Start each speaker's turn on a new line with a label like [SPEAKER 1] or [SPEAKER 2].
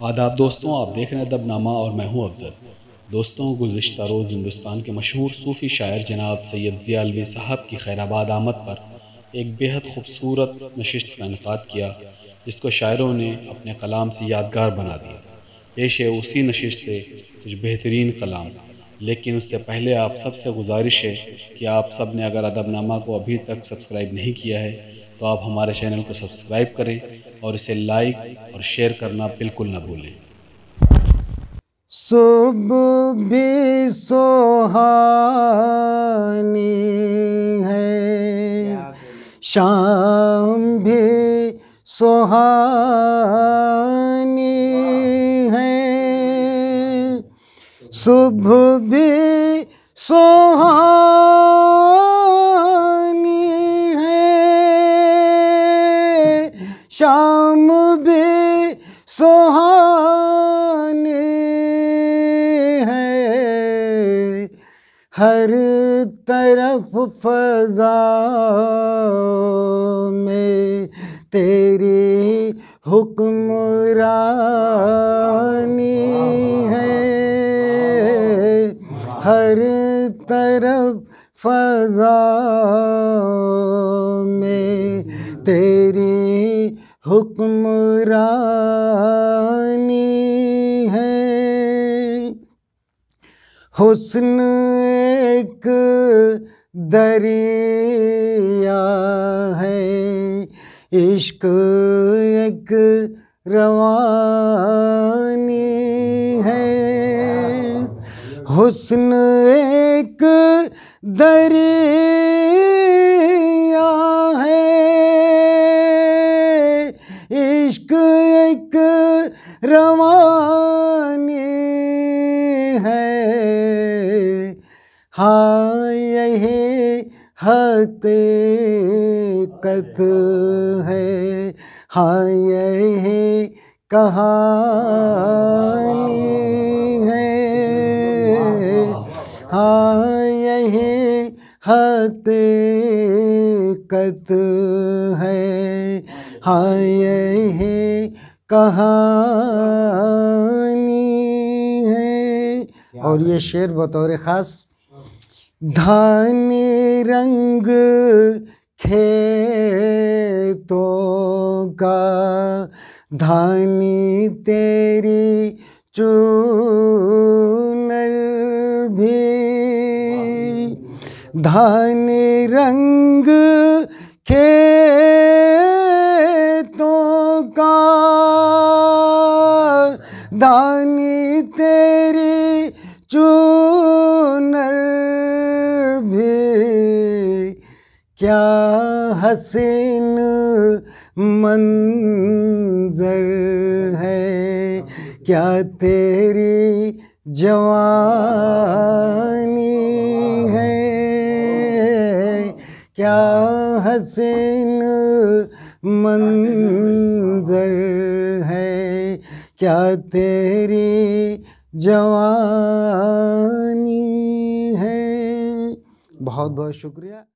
[SPEAKER 1] आदाब दोस्तों, आप देख रहे हैं दबनामा और मैं हूँ अफजल। दोस्तों गुज्त रोज़ हिंदुस्तान के मशहूर सूफ़ी शायर जनाब सैयद ज़ियालवी साहब की खैराबाद आमद पर एक बेहद खूबसूरत नशस्त का इनका किया, जिसको शायरों ने अपने कलाम से यादगार बना दिया। पेश है उसी नशस्त से कुछ बेहतरीन कलाम। लेकिन उससे पहले आप सबसे गुजारिश है कि आप सबने अगर अदबनामा को अभी तक सब्सक्राइब नहीं किया है तो आप हमारे चैनल को सब्सक्राइब करें और इसे लाइक और शेयर करना बिल्कुल ना भूलें।
[SPEAKER 2] सुबह भी सुहानी है। शाम भी सुहानी है। सुबह भी सुहानी शाम भी सुहानी है। हर तरफ़ फजा में तेरी हुक्मरानी है। हर तरफ़ फजा में तेरी हुक्मरानी है। हुस्न एक दरिया है। इश्क एक रवानी है। हुस्न एक दरिया एक रवानी है। हाँ यही हकीकत है। हाँ यही कहानी है। हाँ यही हकीकत है। हाँ यही कहानी है। और ये शेर बतौर ख़ास धानी रंग खेतों का धानी तेरी चूनर भी धानी रंग खेतों का दानी तेरी चूनर भी। क्या हसीन मंजर है क्या तेरी जवानी है। क्या हसीन मंजर है क्या तेरी जवानी है? बहुत बहुत शुक्रिया।